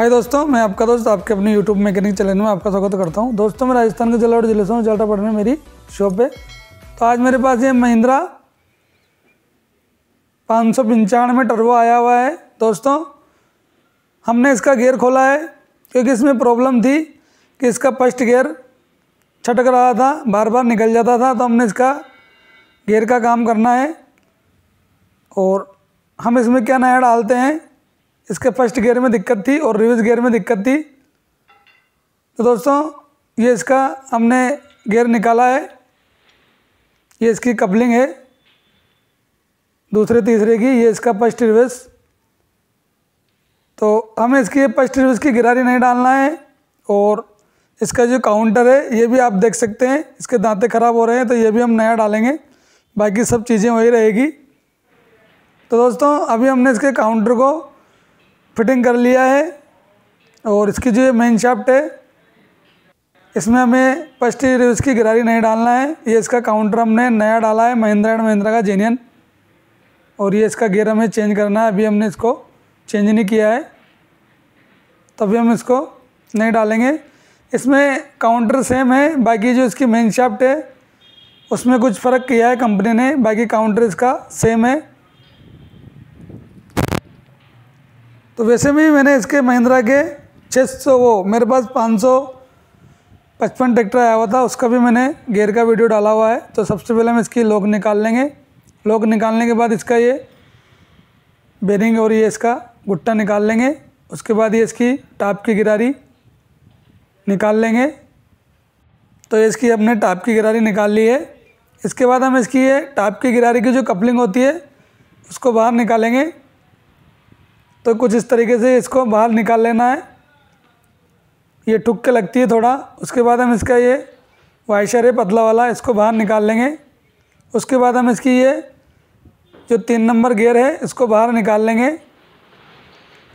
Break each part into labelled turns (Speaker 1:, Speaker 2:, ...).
Speaker 1: हाय दोस्तों, मैं आपका दोस्त आपके अपने यूट्यूब मैकेनिक चैनल में आपका स्वागत करता हूँ। दोस्तों, मैं राजस्थान के जलावड़ ज़िले से हूँ जलटा पड़ने मेरी शॉप पे। तो आज मेरे पास ये महिंद्रा पाँच सौ पंचानवे टर्बो आया हुआ है। दोस्तों, हमने इसका गियर खोला है, क्योंकि इसमें प्रॉब्लम थी कि इसका फ़र्स्ट गियर छटक रहा था बार बार निकल जाता था तो हमने इसका गियर का काम करना है। और हम इसमें क्या नया डालते हैं? इसके फ़र्स्ट गियर में दिक्कत थी और रिवर्स गियर में दिक्कत थी। तो दोस्तों, ये इसका हमने गियर निकाला है। ये इसकी कपलिंग है। दूसरे, तीसरे की ये इसका फ़र्स्ट रिवर्स तो हमें इसकी फ़र्स्ट रिवर्स की गिरारी नहीं डालना है और इसका जो काउंटर है, ये भी आप देख सकते हैं। इसके दांतें ख़राब हो रहे हैं तो ये भी हम नया डालेंगे। बाकी सब चीज़ें वही रहेगी। तो दोस्तों, अभी हमने इसके काउंटर को फिटिंग कर लिया है और इसकी जो मेन शाफ्ट है, इसमें हमें फ़र्स्ट इसकी गिरारी नहीं डालना है। ये इसका काउंटर हमने नया डाला है, महिंद्रा एंड महिंद्रा का जेनियन और ये इसका गियर हमें चेंज करना है। अभी हमने इसको चेंज नहीं किया है। तभी हम इसको नहीं डालेंगे। इसमें काउंटर सेम है, बाकी जो इसकी मेन शाफ्ट है, उसमें कुछ फ़र्क किया है कंपनी ने। बाकी काउंटर इसका सेम है। तो वैसे भी मैंने इसके महिंद्रा के 600 वो मेरे पास 555 ट्रैक्टर आया हुआ था, उसका भी मैंने गेयर का वीडियो डाला हुआ है। तो सबसे पहले हम इसकी लॉक निकाल लेंगे। लॉक निकालने के बाद इसका ये बेरिंग और ये इसका गुट्टा निकाल लेंगे। उसके बाद ये इसकी टाप की गिरारी निकाल लेंगे। तो ये इसकी अपने टाप की गिरारी निकाल ली है। इसके बाद हम इसकी ये टाप की गिरारी की जो कपलिंग होती है, उसको बाहर निकालेंगे। तो कुछ इस तरीके से इसको बाहर निकाल लेना है। ये ठुक के लगती है थोड़ा। उसके बाद हम इसका ये वाइशर है पतला वाला, इसको बाहर निकाल लेंगे। उसके बाद हम इसकी ये जो तीन नंबर गेयर है, इसको बाहर निकाल लेंगे।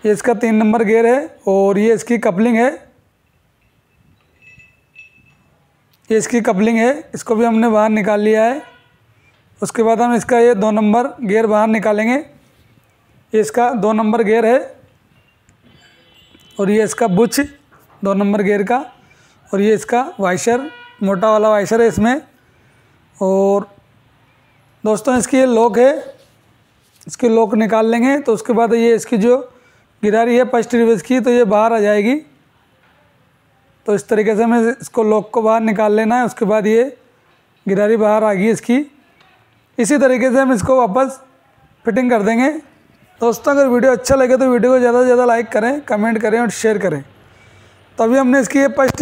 Speaker 1: ये इसका तीन नंबर गेयर है और ये इसकी कपलिंग है। ये इसकी कपलिंग है, इसको भी हमने बाहर निकाल लिया है। उसके बाद हम इसका ये दो नंबर गेयर बाहर निकालेंगे। ये इसका दो नंबर गेयर है और ये इसका बुच, दो नंबर गेयर का और ये इसका वाइशर, मोटा वाला वाइशर है इसमें। और दोस्तों, इसकी ये लॉक है। इसकी लॉक निकाल लेंगे तो उसके बाद ये इसकी जो गिरारी है फ़र्स्ट रिवर्स की तो ये बाहर आ जाएगी। तो इस तरीके से हमें इसको लॉक को बाहर निकाल लेना है। उसके बाद ये गिरारी बाहर आ गई इसकी। इसी तरीके से हम इसको वापस फिटिंग कर देंगे। दोस्तों, अगर वीडियो अच्छा लगे तो वीडियो को ज़्यादा से ज़्यादा लाइक करें कमेंट करें और शेयर करें। तो अभी हमने इसकी ये फ़र्स्ट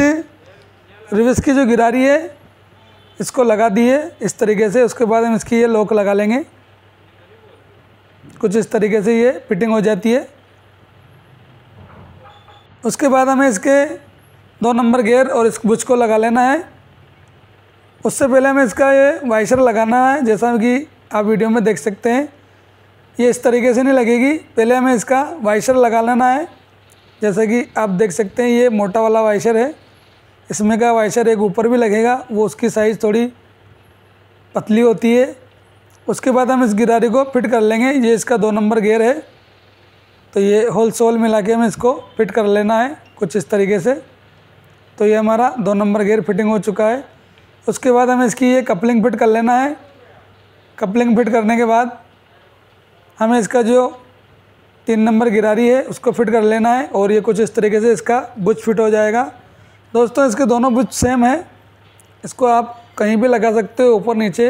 Speaker 1: रिवर्स की जो गिरारी है, इसको लगा दी है इस तरीके से। उसके बाद हम इसकी ये लॉक लगा लेंगे। कुछ इस तरीके से ये फिटिंग हो जाती है। उसके बाद हमें इसके दो नंबर गेयर और इस बुच को लगा लेना है। उससे पहले हमें इसका ये वाइशर लगाना है, जैसा कि आप वीडियो में देख सकते हैं। ये इस तरीके से नहीं लगेगी। पहले हमें इसका वाइशर लगा लेना है। जैसे कि आप देख सकते हैं, ये मोटा वाला वाइशर है। इसमें का वाइशर एक ऊपर भी लगेगा, वो उसकी साइज़ थोड़ी पतली होती है। उसके बाद हम इस गिरारी को फिट कर लेंगे। ये इसका दो नंबर गेयर है। तो ये होल सोल मिला के हमें इसको फिट कर लेना है, कुछ इस तरीके से। तो ये हमारा दो नंबर गेयर फिटिंग हो चुका है। उसके बाद हमें इसकी ये कपलिंग फिट कर लेना है। कपलिंग फिट करने के बाद हमें इसका जो तीन नंबर गिरारी है, उसको फिट कर लेना है और ये कुछ इस तरीके से इसका बुच फिट हो जाएगा। दोस्तों, इसके दोनों बुच सेम है। इसको आप कहीं भी लगा सकते हो, ऊपर नीचे,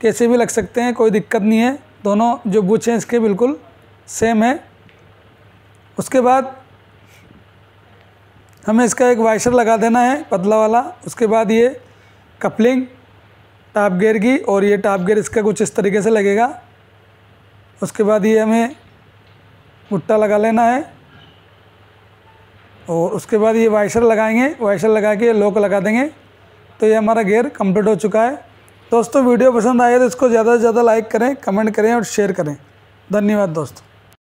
Speaker 1: कैसे भी लग सकते हैं, कोई दिक्कत नहीं है। दोनों जो बुच हैं, इसके बिल्कुल सेम है। उसके बाद हमें इसका एक वाइशर लगा देना है, पतला वाला। उसके बाद ये कपलिंग, टाप गेयर की, और ये टाप गेयर इसका कुछ इस तरीके से लगेगा। उसके बाद ये हमें भुट्टा लगा लेना है और उसके बाद ये वाइशर लगाएँगे, वाइशर लगा के लॉक लगा देंगे। तो ये हमारा गेयर कंप्लीट हो चुका है। दोस्तों, वीडियो पसंद आए तो इसको ज़्यादा से ज़्यादा लाइक करें कमेंट करें और शेयर करें। धन्यवाद दोस्तों।